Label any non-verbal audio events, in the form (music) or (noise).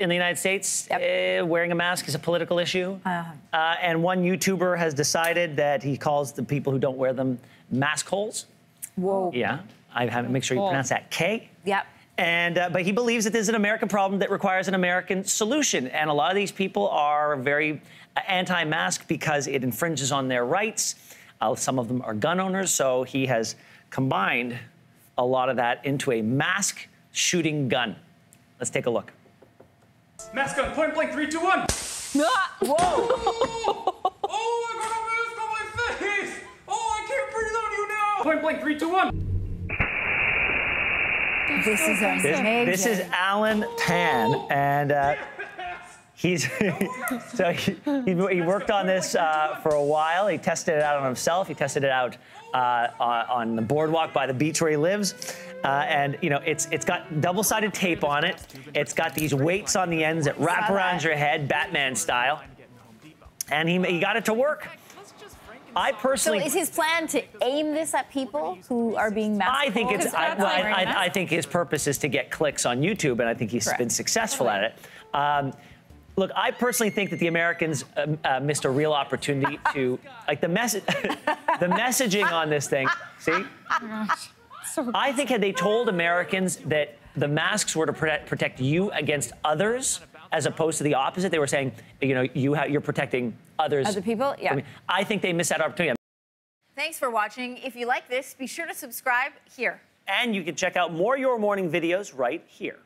in the United States, yep. uh, wearing a mask is a political issue. Uh-huh. Uh, and one YouTuber has decided that he calls the people who don't wear them mask holes. Whoa. Yeah. I have to make sure you pronounce that K. Yep. And uh, but he believes that this is an American problem that requires an American solution. And a lot of these people are very uh, anti-mask because it infringes on their rights. Uh, some of them are gun owners, so he has combined a lot of that into a mask shooting gun. Let's take a look. Mask gun, point blank, three, two, one. Ah, (laughs) whoa! (laughs) oh, I got a mask on my face! Oh, I can't breathe on you now! Point blank, three, two, one. This is amazing. This, this is Allen Pan, and uh, he's (laughs) so he, he, worked on this uh, for a while. He tested it out on himself. He tested it out uh, on the boardwalk by the beach where he lives. Uh, and you know, it's it's got double-sided tape on it. It's got these weights on the ends that wrap around your head, Batman style. And he, he got it to work. I personally. So is his plan to aim this at people who are being masked? I think it's. I, well, I, I, I, think his purpose is to get clicks on YouTube, and I think he's Correct. been successful at it. Um, look, I personally think that the Americans uh, uh, missed a real opportunity (laughs) to, like the message, (laughs) the messaging on this thing. See, I think had they told Americans that the masks were to protect, protect you against others as opposed to the opposite. They were saying, you know, you ha- you're protecting others. Other people, yeah. I think they missed that opportunity. Thanks for watching. If you like this, be sure to subscribe here. And you can check out more Your Morning videos right here.